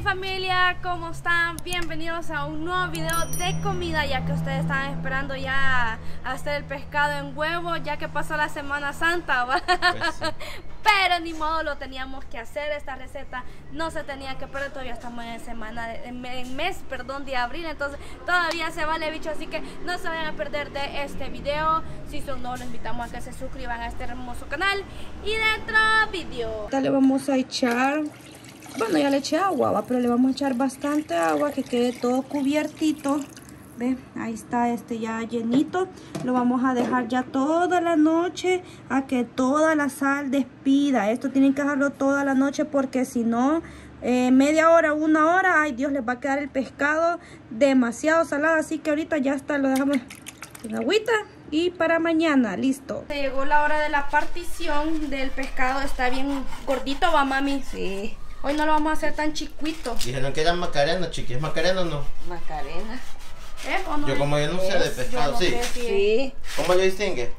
mi familia, ¿cómo están? Bienvenidos a un nuevo video de comida ya que ustedes están esperando ya hacer el pescado en huevo ya que pasó la Semana Santa. Pues pero ni modo lo teníamos que hacer esta receta no se tenía que perder todavía estamos en semana en me- en mes perdón de abril entonces todavía se vale bicho así que no se vayan a perder de este video si son nuevos los invitamos a que se suscriban a este hermoso canal y dentro video Ahorita le vamos a echar, bueno ya le eché agua, ¿va? pero le vamos a echar bastante agua que quede todo cubiertito. Ve, ahí está este ya llenito. Lo vamos a dejar ya toda la noche a que toda la sal despida. Esto tienen que dejarlo toda la noche porque si no, eh, media hora, una hora, ay Dios, les va a quedar el pescado demasiado salado. Así que ahorita ya está, lo dejamos en agüita y para mañana, listo. Llegó la hora de la partición del pescado. Está bien gordito, va mami. Sí, Hoy no lo vamos a hacer tan chiquito. Dijeron que era macarena, chiqui. ¿Es macarena o no? Macarena. ¿Eh? ¿O no Yo como yo no sé de Yo pescado, no sí. sé si es. Sí, ¿Cómo lo distingue?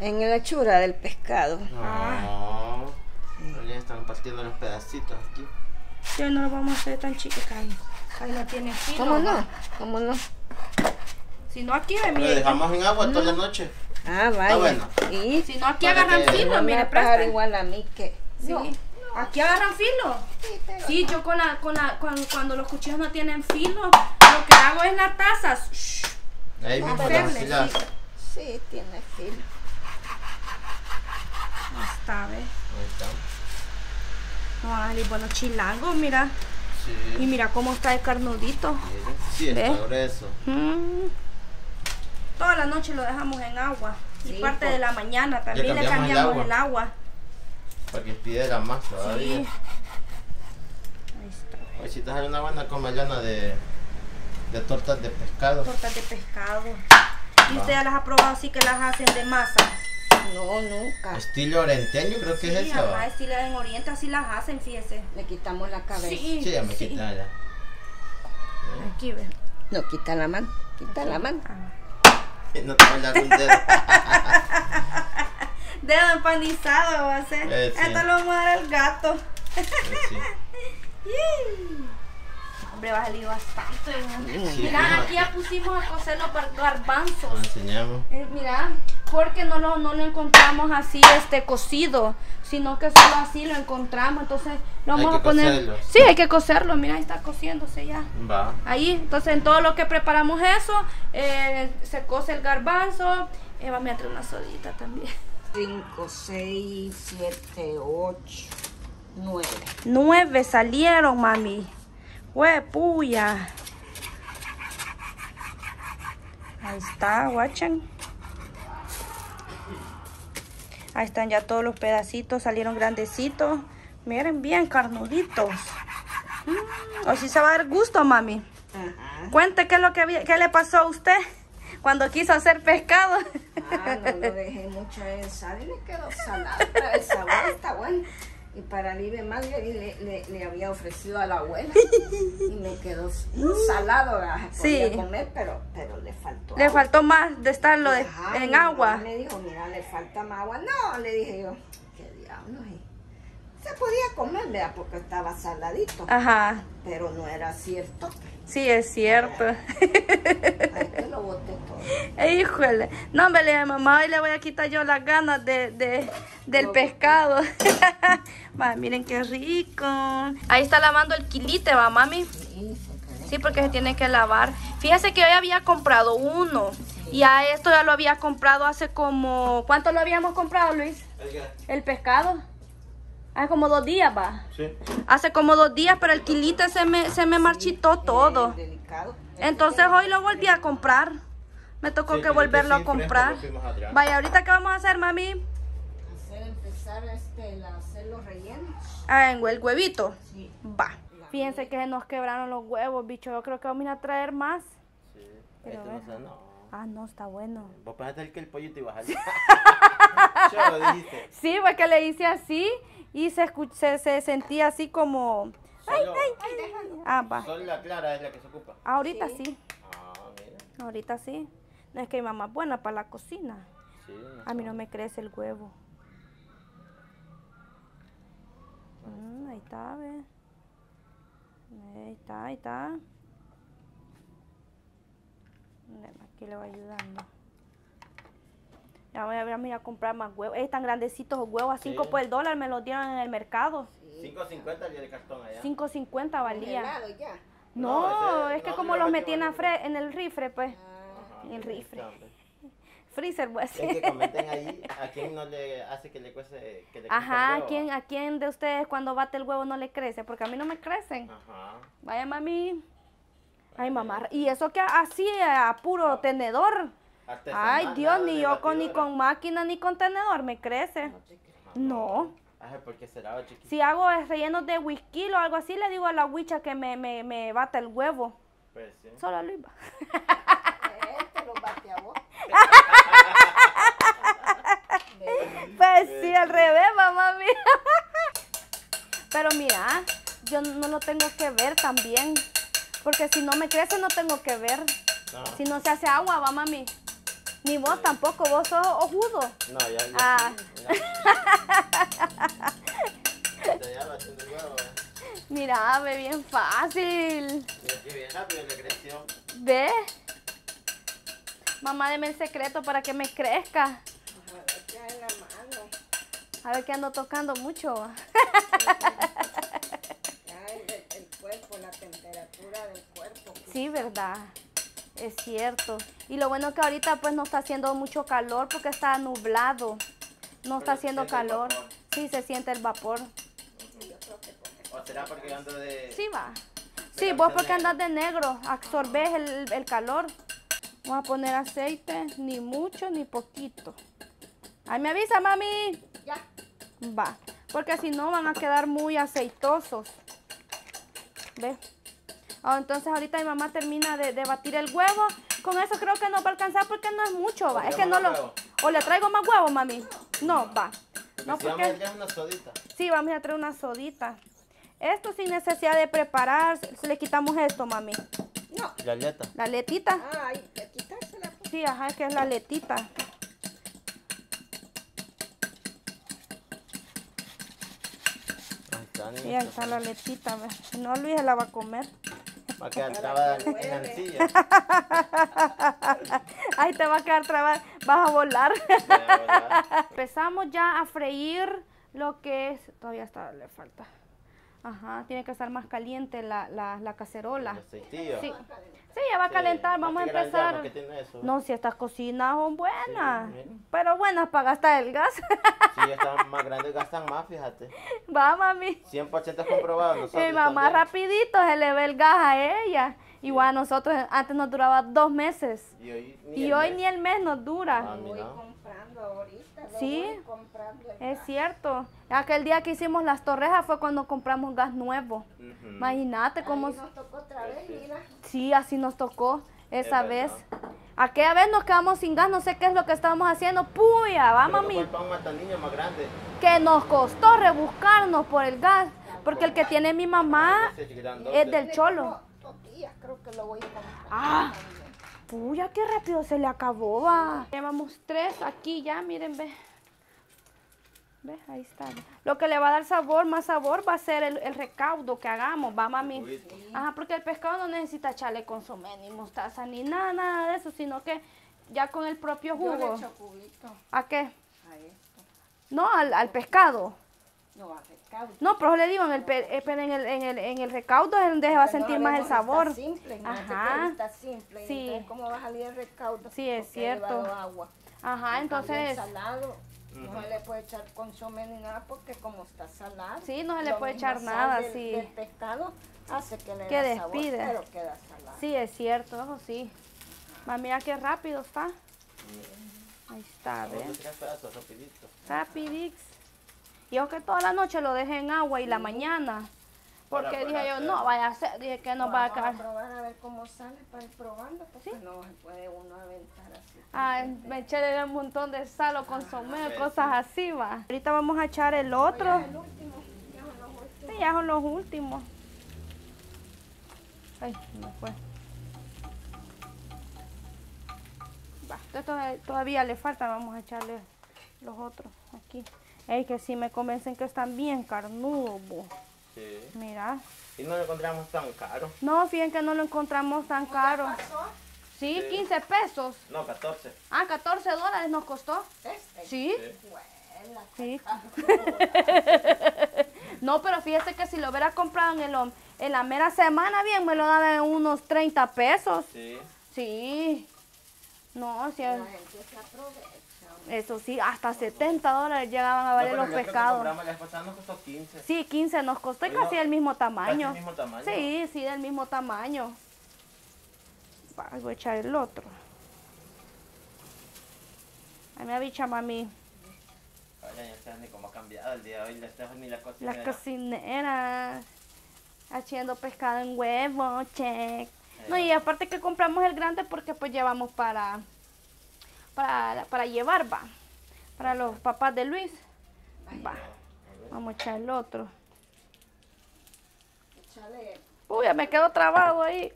en la hechura del pescado. Ah. No. Ya están partiendo los pedacitos aquí. Hoy no lo vamos a hacer tan chiquito. Ahí, ahí no tiene filo. ¿Cómo no? ¿Cómo no? Si no aquí, ve, Lo mire. dejamos en agua toda la noche. Ah, vaya. bueno. Y Si no aquí agarran filo, mire, va a pagar presta. igual a mí que. Sí. No. Aquí agarran filo. Sí, yo con la, con la, cuando, cuando los cuchillos no tienen filo, lo que hago es la taza. shh, Ahí mismo hacerle, afilas. sí. Sí, tiene filo. Ahí está, ve. Ahí está. Ay, bueno, chilango, mira. Y mira cómo está el carnudito. Sí, está grueso. Mm. Toda la noche lo dejamos en agua. y parte por- de la mañana también le cambiamos el cambiamos agua. el agua. Para que pidiera más Sí. todavía. Ahí está. Hoy si te sale una buena comellana de, de tortas de pescado. Tortas de pescado. ¿Y usted ya las ha probado así que las hacen de masa? No, nunca. Estilo orenteño creo que es Sí, esa. ajá, estilo en Oriente así las hacen, fíjese. Le quitamos la cabeza. Sí, Sí, ya me sí. quita ya. Aquí ve. No, quita la mano. Quita la mano. Ah. No te voy a dar un dedo. Dedo empanizado va a ser. Eh, sí. Esto lo vamos a dar al gato. Eh, sí. Hombre, va a salir bastante. ¿no? Sí, Mira, aquí ya pusimos a cocer los gar- garbanzos. Lo enseñamos. Eh, mira, porque no lo, no lo encontramos así este cocido, sino que solo así lo encontramos, entonces lo Hay vamos a poner. cocerlo. Sí, hay que cocerlo, mira, ahí está cociéndose ya. Va. Ahí, entonces en todo lo que preparamos eso, eh, se cose el garbanzo, eh, vamos a traer una sodita también. 5, 6, 7, 8, 9. Nueve salieron, mami. Hue puya. Ahí está, guachan. Ahí están ya todos los pedacitos, salieron grandecitos. Miren bien carnuditos. Mm, hoy sí se va a dar gusto, mami. Ajá. Cuente qué es lo que qué le pasó a usted cuando quiso hacer pescado. Ah, no lo dejé mucho en sal y le quedó salado. Pero el sabor está bueno. Y para Libre más le, le, le- le había ofrecido a la abuela. Y me quedó salado. Podía Sí. comer, pero, pero le faltó Le agua. faltó más de estarlo de- Ajá, en agua. Me dijo, mira, le falta más agua. No, le dije yo, qué diablos. Se podía comer, ¿verdad? Porque estaba saladito. Ajá, Pero no era cierto. sí es cierto. Ay, que lo boté. Híjole, no me le mamá, hoy le voy a quitar yo las ganas de, de- del pescado. Miren qué rico. Ahí está lavando el quilite, va, mami. Sí, porque se tiene que lavar. Fíjese que hoy había comprado uno. Y a esto ya lo había comprado hace como... ¿Cuánto lo habíamos comprado, Luis? El pescado. Hace como dos días, va. Sí. Hace como dos días, pero el quilite se me, se me marchitó todo. Entonces hoy lo volví a comprar. Me tocó Sí, que volverlo a comprar. fuimos a traer. Vaya, ahorita qué vamos a hacer, mami? Hacer, empezar este, la- hacer los rellenos. Ah, en el huevito. Sí. Va. Fíjense que se nos quebraron los huevos, bicho. Yo creo que vamos a ir a traer más. Sí. Pero Este no no. Ah, no, está bueno. Vos pensaste que el pollito iba a salir. Yo lo dijiste. Sí, porque le hice así y se, escu- se, se sentía así como... Solo, Ah, va. solo la clara es la que se ocupa. Ahorita sí. Ah, mira. Ahorita sí. No es que mi mamá es buena para la cocina. Sí, no A mí no me crece el huevo. Mm, ahí está, ve. Ahí está, ahí está. Aquí le va ayudando. Ya voy a ver, mira, a comprar más huevos. Están grandecitos los huevos, a 5 Sí. por el dólar me los dieron en el mercado. 5.50 el cartón allá. 5.50 valía. Congelado ya. No, No, ese- es que no, como los metí en, la vale. fre- en el rifle, pues. Ah, el rifle. Freezer, pues. Es que comenten ahí a quién no le hace que le cueste que le crezca Ajá, el ¿a quién, ¿a quién de ustedes cuando bate el huevo no le crece? Porque a mí no me crecen. Ajá. Vaya, mami. Ay, mamá. Y eso que así, a puro tenedor. Artesanal, Ay, Dios, ni yo con, ni con máquina ni con tenedor me crece. no. No. Ay, ¿por qué será chiquito? Si hago rellenos de whisky o algo así, le digo a la huicha que me, me, me bata el huevo. Pues sí. Solo a Luis a vos. Pues sí, al revés, mamá mía. Pero mira, yo no lo tengo que ver también. Porque si no me crece, no tengo que ver. No, Si no se hace agua, va, mami. Ni vos tampoco, vos sos ojudo. no, ya, ya. Ah. ya. Mira, ve bien fácil. Mira que bien rápido le creció. ¿Ve? Mamá, deme el secreto para que me crezca. A ver que ando tocando mucho. el, cuerpo, la temperatura del cuerpo. Sí, verdad. Es cierto. Y lo bueno que ahorita pues no está haciendo mucho calor porque está nublado. No está haciendo calor. Sí, se siente el vapor. Yo creo que por eso. ¿O será porque ando de.? Sí, va. De Sí, vos porque andas de negro, absorbes el, el calor. Vamos a poner aceite, ni mucho ni poquito. Ahí me avisa, mami. Ya. Va, porque si no van a quedar muy aceitosos. ¿Ve? Ah, entonces ahorita mi mamá termina de, de batir el huevo. Con eso creo que nos va a alcanzar porque no es mucho, va. Es que no ¿Agregamos lo... huevo? O le traigo más huevo, mami. No, va. No, si vamos a porque... una sodita. Sí, vamos a traer una sodita. Esto sin necesidad de preparar. Se le quitamos esto, mami. No. La aleta. La letita. Ay, de quitársela. pues. Sí, ajá, que es la letita. Ahí está, ahí está la letita. Si no, Luis se la va a comer. Va a quedar trabada en la encilla. Ahí te va a quedar trabada. Vas a volar. Empezamos ya a freír lo que es... Todavía está, le falta. Ajá, tiene que estar más caliente la, la, la cacerola. El aceitillo. Sí. Sí, ya va a Sí, calentar. Vamos a empezar. que tiene eso. No, si estas cocinas son buenas. Sí, pero buenas para gastar el gas. Si ya están más grandes, gastan más, fíjate. va, mami. 100% comprobado. Nosotros Mi mamá también. rapidito se le ve el gas a ella. Igual a nosotros antes nos duraba dos meses. Y hoy ni, Y el hoy mes. ni el mes nos dura. Voy mira. Comprando ahorita. Lo Sí. voy comprando. el Es cierto. Aquel día que hicimos las torrejas fue cuando compramos gas nuevo. Imagínate cómo... Nos tocó otra vez, mira. Sí, así nos tocó esa Es vez. verdad. Aquella vez nos quedamos sin gas, no sé qué es lo que estábamos haciendo. Puya, va Creo que mami. más grande. Que nos costó rebuscarnos por el gas. Porque el que tiene mi mamá es del cholo. creo que lo voy a comprar. Ah. Puya, qué rápido se le acabó, va. Llevamos tres aquí ya, miren, ve. Ve, ahí está. Lo que le va a dar sabor, más sabor, va a ser el, el recaudo que hagamos, va, mami. Ajá, porque el pescado no necesita echarle consomé, ni mostaza, ni nada, nada de eso, sino que ya con el propio Yo le jugo. echo ¿A qué? a esto. No, al, al pescado. No, a pescado. No, pero le digo, en el, pe- eh, pero en el, en el, en el recaudo es donde se va a sentir más el sabor. Está simple, Ajá. que está simple. Sí. Entonces, ¿cómo va a salir el recaudo? Sí, es Porque cierto. agua. Ajá, el entonces... salado, no se le puede echar consomé ni nada porque como está salado. Sí, no se le puede echar nada, del, sí. del pescado hace que le Que da sabor, despide. pero queda salado. Sí, es cierto, eso sí. Va, mira qué rápido está. Ahí está, ¿ves? rapidito. Rapidix. Y yo que toda la noche lo dejé en agua y la mañana. Porque Para- dije para yo, hacer- no vaya a ser, dije que nos va a Vamos a caer. probar a ver cómo sale para ir probando, porque no se puede uno aventar así. Ah, me eché un montón de sal o consomé, sí. cosas así, va. Ahorita vamos a echar el otro. El último, ya son los últimos. Sí, ya son los últimos. Ay, me fue. Va, esto todavía le falta, vamos a echarle los otros aquí. Es que si me convencen que están bien carnudos, bo. Sí. Mira. Y no lo encontramos tan caro. No, fíjense que no lo encontramos tan caro. Sí, Sí. 15 pesos. No, 14. Ah, 14 dólares nos costó. Este. Sí, Sí. Sí. No, pero fíjese que si lo hubiera comprado en, el, en la mera semana, bien, me lo daban en unos 30 pesos. Sí. Sí. No, sí, La gente se aprovecha. Eso sí, hasta 70 dólares llegaban a valer No, los el pescados. la pasada nos costó 15. Sí, 15 nos costó y Oye, no, casi el mismo Casi tamaño. el mismo tamaño. Sí, sí, del mismo tamaño. Voy a echar el otro. Ay, me bicha, mami. Oye, ya sabes ni cómo ha cambiado el día de hoy. La Stephanie ni la cocinera. Las cocineras. Haciendo pescado en huevo, check. No, y aparte que compramos el grande porque pues llevamos para, para, para llevar, va. Para los papás de Luis. Va. Vamos a echar el otro. Échale. Uy, ya me quedo trabado ahí.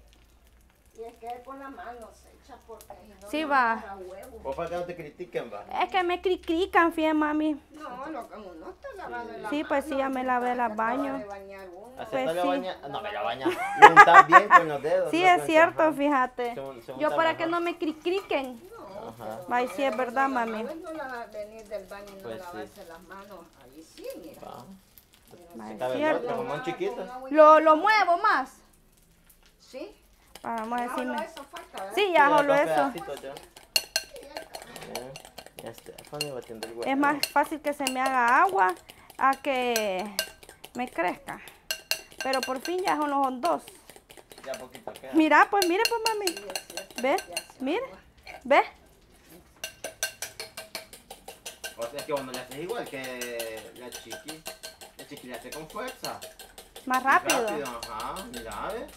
Y es que con la mano se echa porque no, Sí, no va. para que no te critiquen, va. Es que me cricrican, fíjate, mami. No, que uno está lavando la Sí, pues sí, ya me lavé las baños. Así Pues no sí. baña. No, me la baña. Me untas bien con los dedos. Sí, no es cierto, fíjate. Se- se Yo para que no me cricriquen. Ajá. Ay, sí, es verdad, mami. No la venir del baño y no Pues sí. lavarse las manos. Ahí sí, mira. Va. Ay, Está bien, cierto. ¿no? Como un chiquito. Lo, lo muevo más. Sí. Vamos a decirme. eso falta, ¿verdad? Sí, ya solo eso. ya. Ya huevo. Es más fácil que se me haga agua a que me crezca. Pero por fin ya son los dos. Ya poquito queda. Mira, pues mire, pues mami. ¿Ve? Mire. ¿Ve? O sea, es que bueno, le haces igual que la chiqui. La chiqui le hace con fuerza. Más Y rápido. Ajá, mira, ¿ves?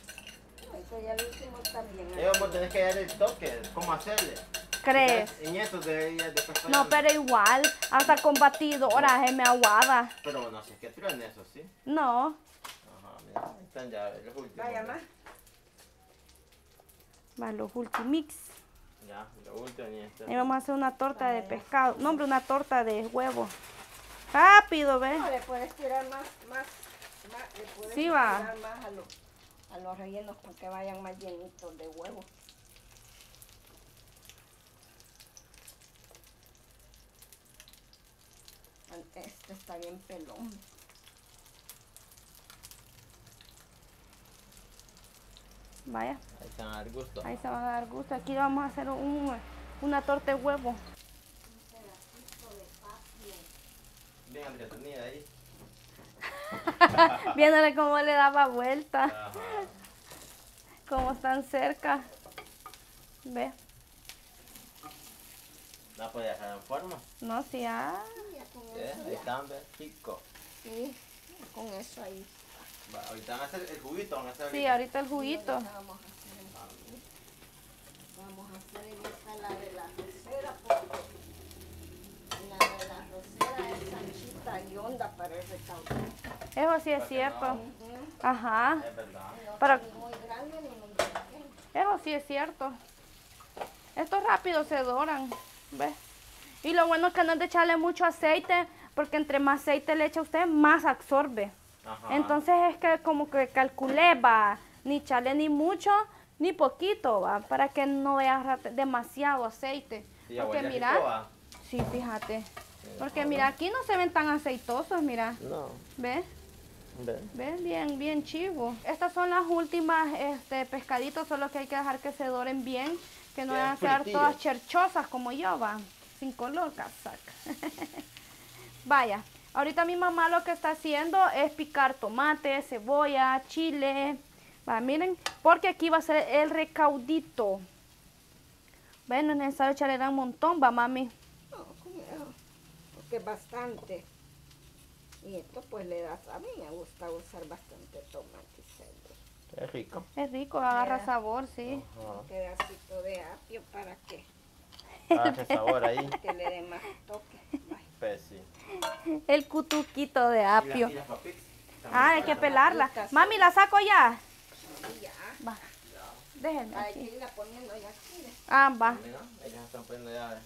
Eso ya lo hicimos también. Y vos tenés que dar el toque, cómo hacerle. ¿Crees? En eso de pasar. No, pero igual, hasta con batidora se me aguada. Pero bueno, si es que truena eso, ¿sí? No. Ajá, mira, ahí están ya los últimos. Vaya más. Va, los ultimix. Ya, los últimos y este. Vamos a hacer una torta de pescado. No, hombre, una torta de huevo. Rápido, ¿ves? No, le puedes tirar más, más, más le puedes Sí, va. tirar más a los, a los rellenos para que vayan más llenitos de huevo. Este está bien pelón. Vaya, Ahí están al gusto. ahí se van a dar gusto. Aquí vamos a hacer un- una torta de huevo. Bien entretenida ahí. Viéndole cómo le daba vuelta. Ajá. Cómo están cerca. Ve. La podía dejar en forma. No, sí, ah. Ya ¿Sí? eso, Ahí están, ¿ves? Pico. sí, con eso ahí. Ahorita van a hacer el juguito, van a hacer Sí, ahorita el juguito. Vamos a hacer el Vamos a hacer en esta la de la rosera porque la de la rosera es anchita y honda para el recaudo. Eso sí es cierto. Ajá. Es verdad. Ni muy grande ni muy pequeño. eso sí es cierto. Estos rápidos se doran. ¿Ves? Y lo bueno es que no es de echarle mucho aceite, porque entre más aceite le echa usted, más absorbe. Ajá. Entonces es que como que calculé, va, ni echarle ni mucho ni poquito, va, para que no vea demasiado aceite. Sí, porque mira, va. sí, fíjate. Porque mira, aquí no se ven tan aceitosos, mira. No. ¿Ves? Ven. ¿Ves? Bien, bien chivo. Estas son las últimas este, pescaditos, solo que hay que dejar que se doren bien, que no Bien vayan a quedar todas cherchosas como yo, va. Sin color, casaca. Vaya, ahorita mi mamá lo que está haciendo es picar tomate, cebolla, chile. Va, miren, porque aquí va a ser el recaudito. Ven, no es necesario echarle un montón, va mami. No, porque es bastante. Y esto pues le da, a mí me gusta usar bastante tomate y cebolla. Es rico. Es rico, agarra sabor, sí. Un pedacito de apio para que, Para que sabor ahí. que le dé más toque. Sí. El cutuquito de apio. Y las, y las papitas. Ah, hay que pelarla. Mami, ¿la saco ya? y ya. Va. Déjenme Hay que aquí. irla poniendo ya aquí. Ah, va. Mira, ellas están poniendo ya.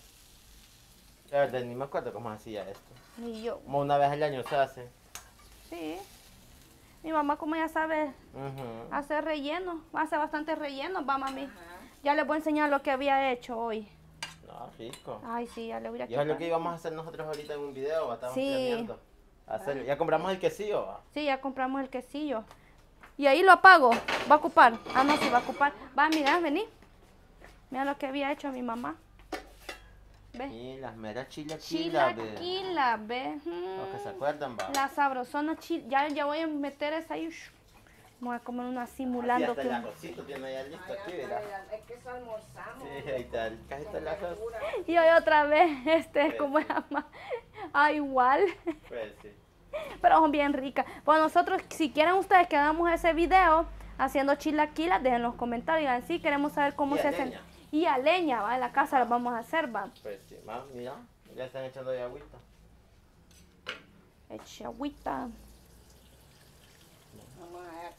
La verdad, ni me acuerdo cómo hacía esto. Y yo. Como una vez al año se hace. Sí. Mi mamá como ya sabe Ujú. hacer relleno, hace bastante relleno, va mami. Ya les voy a enseñar lo que había hecho hoy. Rico. Ay, sí, ya le voy a Y es lo que íbamos a hacer nosotros ahorita en un video, ¿va? Estamos Sí. planeando. Hacer- Ya compramos el quesillo, ¿va? Sí, ya compramos el quesillo. Y ahí lo apago. ¿Va a ocupar? Ah, no, sí, va a ocupar. Va, mira, vení. Mira lo que había hecho mi mamá. Ve. Y las meras chilaquilas. Chilaquila, ve. Los que se Mm. acuerdan, va. La sabrosona chil... Ya, ya voy a meter esa ahí. Shh. Voy a comer una simulando Y hasta que... el arrocito tiene ya listo aquí, mira. Es que eso almorzamos. Sí, ahí está el. Y hoy otra vez, este, Pues como llama? Ah, igual. Pues sí. Pero son bien ricas. Pues nosotros, si quieren ustedes que hagamos ese video haciendo chilaquilas, dejen en los comentarios. Digan, sí, queremos saber cómo Y se hacen. Y a leña, va, en la casa las vamos a hacer, va. Pues sí, va, mira. Ya están echando de agüita. Eche agüita,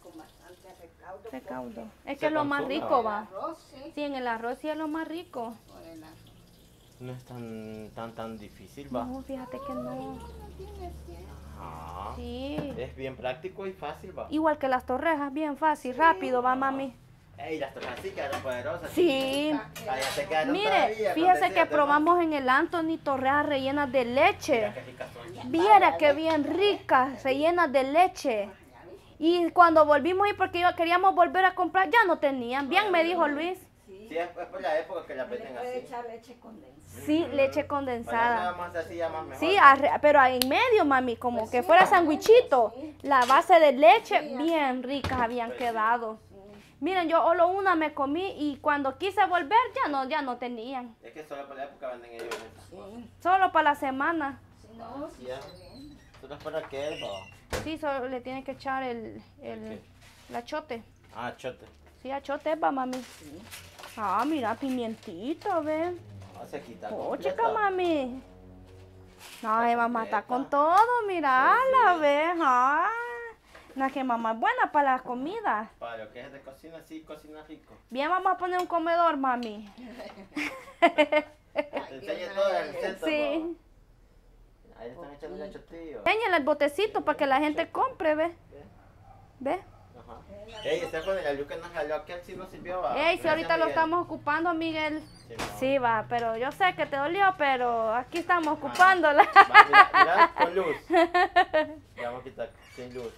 con bastante recaudo. recaudo. Es que es lo más rico, ¿va? Arroz, sí. Sí, en el arroz sí es lo más rico. Por el arroz. No es tan, tan, tan difícil, va. No, fíjate que no. Ah, Sí. es bien práctico y fácil, va. Igual que las torrejas, bien fácil, rápido, va, mami. Ey, las tortas sí quedaron poderosas. Sí. Ya se quedaron Mire, todavía, fíjese que probamos en el Anthony torrejas rellenas de leche. Mira qué ricas son. Viera que bien ricas, rellenas de leche. Y cuando volvimos ahí, porque yo- queríamos volver a comprar, ya no tenían. Bien, me dijo Luis. Sí, es, es por la época que la Le venden así. echar leche condensada. Sí, leche Para nada condensada. más así, ya más mejor. Sí, arre- pero en medio, mami, como que fuera sandwichito. La base de leche, bien ricas habían quedado. Miren, yo solo una me comí y cuando quise volver ya no, ya no tenían. Es que solo por la época venden ellos esas cosas. Solo para la semana. No, Sí, ya. Solo para qué, va. Sí, solo le tienen que echar el, el, ¿El el achote. Ah, chote. Sí, achote va, mami. Ah, mira, pimientito, ve. No, se quita Oh, chica, mami. Ay, Está mamá está con todo, mirala, Sí, sí. ve. Ah. No, que mamá es buena para las comidas. Para lo que es de cocina, sí, cocina rico. Bien, vamos a poner un comedor, mami. Te enseña toda la receta, Sí. Ahí le están echando el chotillo. Enséñale el botecito para que la gente compre, ve. Ve. Ajá. Ey, ese con el ayuca nos jaló aquel sí nos sirvió, va. Ey, si ahorita lo estamos ocupando, Miguel. Sí, va, pero yo sé que te dolió, pero aquí estamos ocupándola. Va, mira, mira, con luz. Ya vamos a quitar sin luz.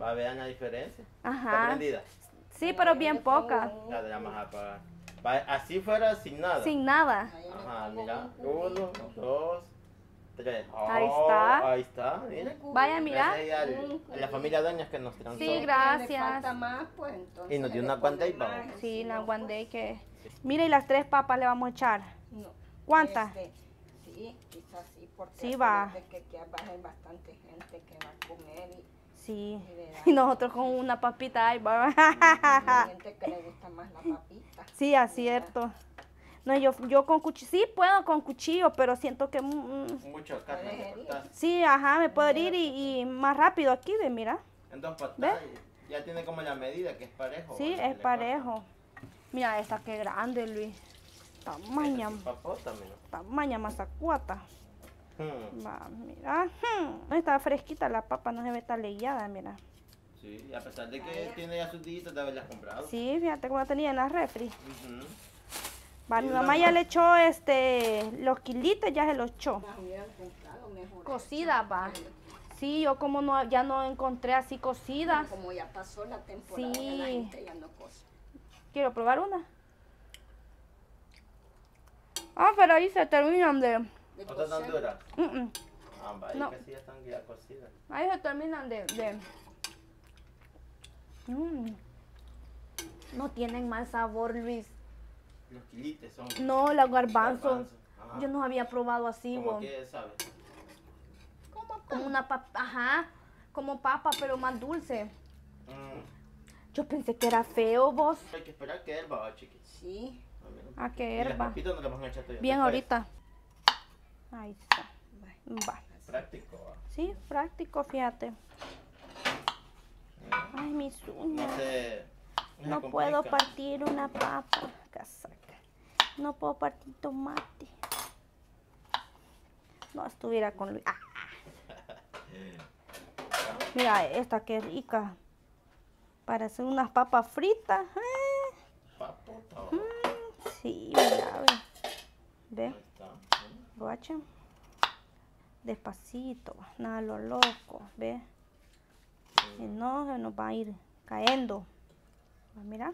Va a ver la diferencia. Está Ajá. prendida. Sí, pero bien poca. Ya la vamos a apagar. Va, así fuera sin nada. Sin nada. Ajá, mira. Uno, dos, tres. Ahí Oh, está. Ahí está, mira. Vaya, mira. Gracias ahí al- a la familia Doñas que nos transó. Sí, le gracias. falta más, pues entonces. Y nos dio una guandey, más, vamos. Sí, si la no, one day pues, que... Mira, y las tres papas le vamos a echar. no. ¿Cuántas? Este, sí, quizás sí, porque Sí, va. que aquí a haber bastante gente que va a comer y Sí. y Y nosotros con una papita ahí, va. hay gente que le gusta más la papita. Sí, es cierto. No, yo, yo con cuchillo, sí puedo con cuchillo, pero siento que... mm, mm, Mucho carne sí, ajá, me puedo ir y, y más rápido aquí, ve, mira. En dos patadas. Ya tiene como la medida que es parejo. Sí, es le parejo. Mira, esta que grande, Luis. Tamaña, papota, mira. tamaña mazacuata. Hmm, Va, mira. hmm, no está fresquita la papa, no se ve tan leyada, mira. Sí, y a pesar de que tiene ya sus días de haberlas comprado. Sí, fíjate cómo la tenía en la refri. Ujú. Va, Sí, mi mamá ya le echó este, los kilitos, ya se los echó. Las hubieran comprado mejor. Cocida, va. Sí, yo como no, ya no encontré así cocidas. Como ya pasó la temporada de la Sí. gente ya no cosa. Quiero probar una. Ah, pero ahí se terminan de... De ¿No están duras? mm, mm. Ah, vaya, No. que sí ya están ya cocidas. Ahí se terminan de... de- Mm. No tienen mal sabor, Luis. Los quilites son. No, los garbanzos. Yo no había probado así, Como bo. que, ¿sabes? Como una papa, ajá, como papa, pero más dulce. Mm. Yo pensé que era feo, vos. Hay que esperar que herba, va, chiquis. Sí. Ah, mira. Ah, las herba. papitas no las van a echar todavía. Bien ahorita. Ahí está. Va. Práctico, va. Sí, práctico, fíjate. Ay, mis uñas. No se. No puedo partir una papa. Casaca. No puedo partir tomate. No estuviera con Luis. Ah, Mira, esta qué rica. Parece unas papas fritas. eh. Papota. Mm, sí, mira, ve. Ve, guachen. Despacito, nada lo loco, ve. Si no, se nos va a ir cayendo. Mira.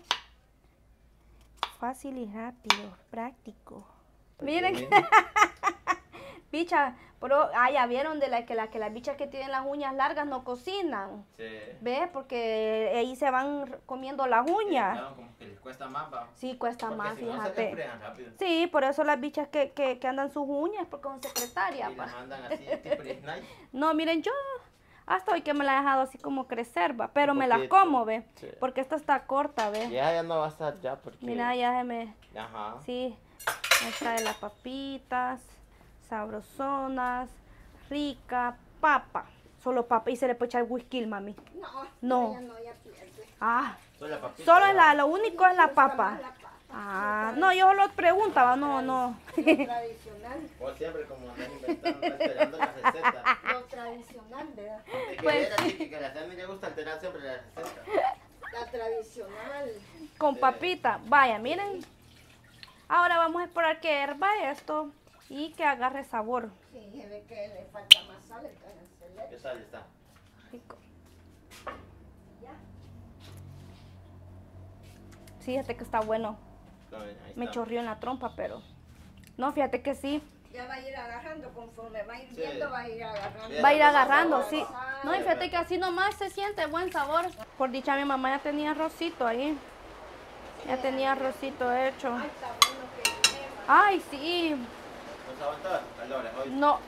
Fácil y rápido, práctico. Miren, bicha, pero, ah, ya vieron de la que, la que las bichas que tienen las uñas largas no cocinan. Sí. ¿Ve? Porque ahí se van comiendo las uñas. Claro, como que les cuesta más, va. Sí, cuesta Porque más, si fíjate. rápido. Sí, por eso las bichas que, que, que andan sus uñas, porque son secretarias. Y las mandan así, tipo. No, miren, yo hasta hoy que me la he dejado así como crecer, va, pero me poquito, como, ve, sí. porque esta está corta, ve. Ya, ya no va a estar ya porque... Mira, ya se me, Ajá. sí, esta de las papitas, sabrosonas, rica, papa, solo papa, y se le puede echar whisky, mami. No, No. ya no, ya pierde. Ah, Solo la papita. solo es la, lo único es la papa. Ah, no, yo solo preguntaba, no, no. Lo tradicional. Vos siempre como andas inventando, alterando la receta. Lo tradicional, ¿verdad? Es que Pues- que la Sammy le gusta alterar siempre la receta. La tradicional. Con papita. Vaya, miren. Ahora vamos a esperar que herba esto y que agarre sabor. Sí, se ve que le falta más sal, entonces ¿Qué sal está? Rico. ya. Sí, fíjate que está bueno. Ahí. Me chorrió en la trompa, pero... No, fíjate que sí. Ya va a ir agarrando conforme va Sí. hirviendo, va a ir agarrando. Va a ir agarrando, sí. ¿no? Y fíjate que así nomás se siente buen sabor. Por dicha, mi mamá ya tenía arrocito ahí. Ya tenía arrocito hecho. Ay, está bueno que lleva. Ay, sí. Calores hoy. No.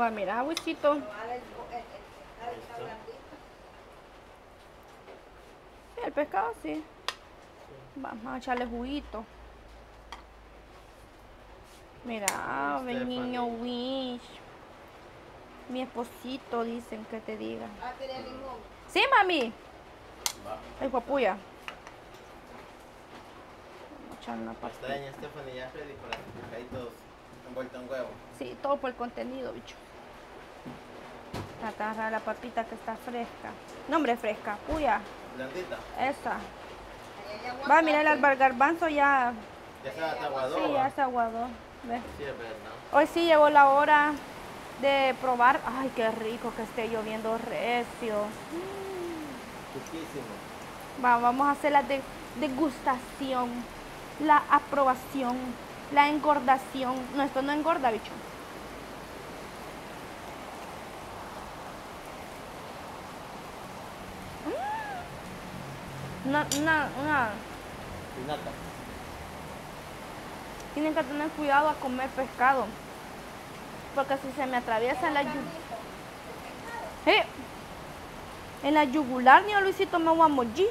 Va, mira, agüicito. Ahora el, el, el, pescado está blandito. Sí, el pescado sí. Vamos a echarle juguito. Mira, ven Stephanie. niño Wish. Mi esposito dicen que te diga. Ah, limón. Sí, mami. Va. Ay, papuya. Vamos a echar una Está pasta. doña Stephanie ya ready con los pescaditos envueltos en huevo. Sí, todo por el contenido, bicho. Acá agarra la papita que está fresca. No, hombre, fresca. Puya, Blandita. esa. Va, mira, el albar- garbanzo ya, Ya se hasta aguador. sí, ya se aguadó. Ve. Sí, es verdad. Hoy sí llegó la hora de probar. Ay, qué rico que esté lloviendo recio. Va, vamos a hacer la de- degustación, la aprobación, la engordación. No, esto no engorda, bicho. Una, una, una. Pinata. Tienen que tener cuidado a comer pescado. Porque si se me atraviesa en la yugular. En la yugular, ni a Luisito me voy a morir.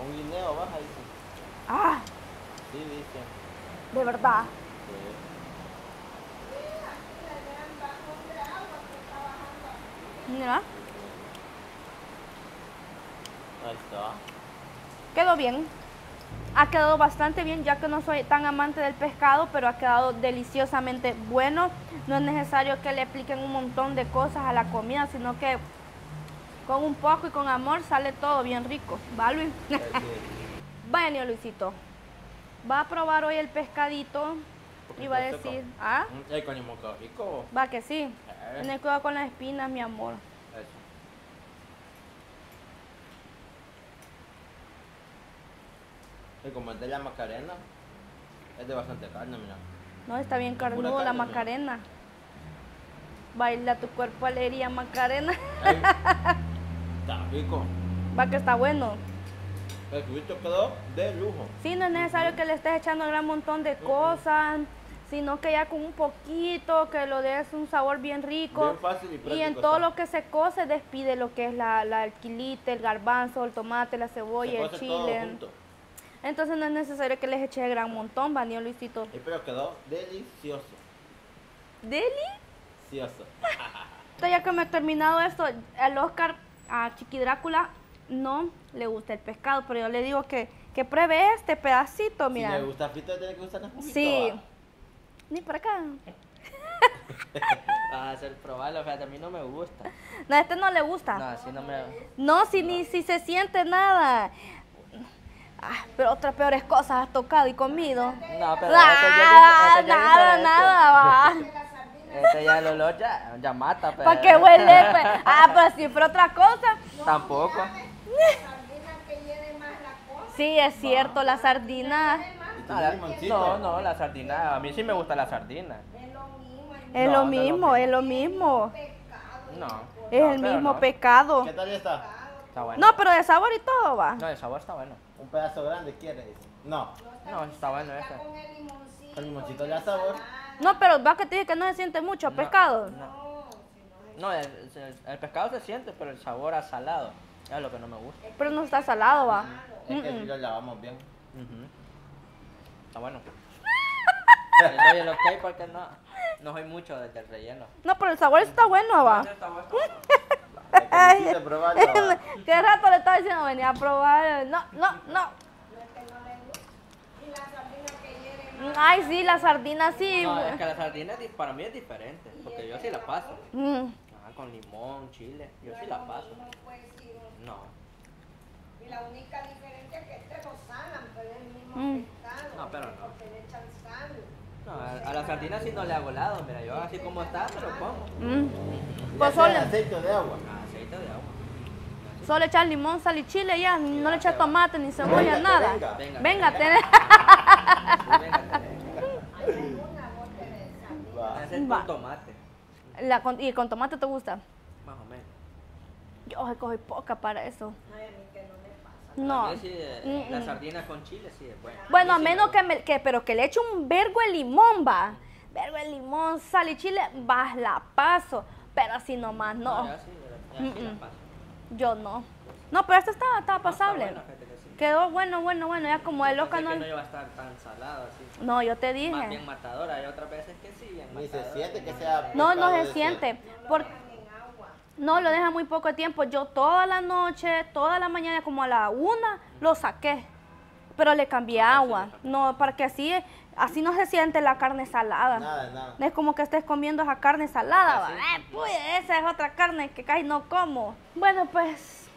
Un guineo baja, dice. Ah, Sí, dice. de verdad. Sí. Mira, Ahí está. Quedó bien. Ha quedado bastante bien, ya que no soy tan amante del pescado, pero ha quedado deliciosamente bueno. No es necesario que le apliquen un montón de cosas a la comida, sino que con un poco y con amor sale todo bien rico. ¿Va, Luis? Niño Luisito. Va a probar hoy el pescadito y va a seco. decir, ah, rico. va que sí. Eh. Tener cuidado con las espinas, mi amor. Eso. Y como es de la Macarena, es de bastante carne, mira. No, está bien carnudo la carne, ¿no? Macarena. Baila tu cuerpo alegría, Macarena. Ay, está rico. Va que está bueno. El cubito quedó de lujo. Sí, no es necesario que le estés echando un gran montón de cosas, sino que ya con un poquito, que lo des un sabor bien rico. Bien fácil y práctico. Y en todo lo que se cose, despide lo que es la, la el quilite, el garbanzo, el tomate, la cebolla, el chile. Entonces no es necesario que les eche gran montón, niño Luisito. Y pero quedó delicioso. ¿Deli? Delicioso. Entonces, ya que me he terminado esto, al Oscar, a Chiqui Drácula, no le gusta el pescado, pero yo le digo que, que pruebe este pedacito, Si mira. le gusta frito, tiene que gustar el juguito. Sí. va. Ni para acá. Vas a hacer probarlo, fíjate, a mí no me gusta. No, a este no le gusta. No, así no me... No, si ni si se siente nada. Ah, pero otras peores cosas has tocado y comido. No, pero Ah, este ya, este ya nada, nada, va. Este ya el olor ya, ya mata, pero... ¿Para qué huele? pues? Ah, pero si fuera otra cosa. Tampoco. Sí, es cierto, la sardina No, no, no, la sardina, a mí sí me gusta la sardina. es No, lo no, mismo, no. es lo mismo. No. Es no, el mismo no. pecado. ¿Qué tal está? Está bueno. No, pero de sabor y todo va. No, el sabor está bueno. Un pedazo grande quieres. No. No, está bueno ese. El limoncito le da sabor. No, pero va que te dije que no se siente mucho No, pescado. No, no el, el- el pescado se siente, pero el sabor a salado es lo que no me gusta. Pero no está salado, va. Es que Mm-mm. lo lavamos bien. Ujú. Está bueno. El ok porque no, no soy mucho del, del relleno. No, pero el sabor está bueno, va. Está bueno. ¿Qué rato le estaba diciendo? Venía a probar. No, no, no. Ay, sí, la sardina sí. No, es que la sardina para mí es diferente, porque yo sí la paso. Mm. Ah, con limón, chile, yo sí la paso. No, Y la única diferencia es que este lo salan, pero es el mismo Mm. pescado. no, pero no. Que le echan sal. No, a, a la sardina sí no le hago lado, mira, yo así como está, me lo como. Mm. Le Pues hace solo, aceite de agua. De agua. solo echar limón, sal y chile ya. No le echar tomate ni cebolla, nada. venga. Venga, Venga, venga, Va. con tomate, La con- ¿Y con tomate te gusta? más o menos. Yo cogí poca para eso. Ay, a mí que no me pasa. No. Sí, eh, la Mm-mm. sardina con chile sí es buena. Bueno, a sí menos que, me, que, pero que le eche un vergo de limón, va. Vergo de limón, sal y chile, va, la paso. Pero así nomás, no. Mm-mm. paso. Yo no. No, pero este estaba, estaba No, está pasable. buena, fíjate que sí. Quedó bueno, bueno, bueno. Ya como el loca no. que no iba a estar tan salado así. No, yo te Más dije. bien matadora, hay otras veces que sí, bien Ni se siente que sea. No, no se siente. Por... No, lo deja muy poco tiempo. Yo toda la noche, toda la mañana, como a la una, lo saqué. Pero le cambié agua. No, para que así, así no se siente la carne salada. Nada, nada. No es como que estés comiendo esa carne salada. Eh, pues, esa es otra carne que casi no como. Bueno, pues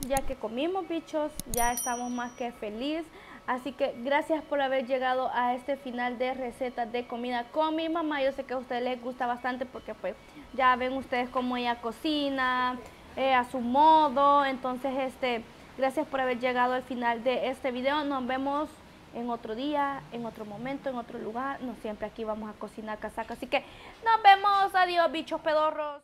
ya que comimos bichos, ya estamos más que feliz. Así que gracias por haber llegado a este final de recetas de comida con mi mamá. Yo sé que a ustedes les gusta bastante porque pues ya ven ustedes cómo ella cocina, eh, a su modo. Entonces, este, gracias por haber llegado al final de este video. Nos vemos en otro día, en otro momento, en otro lugar. No siempre aquí vamos a cocinar casaca. Así que nos vemos. Adiós, bichos pedorros.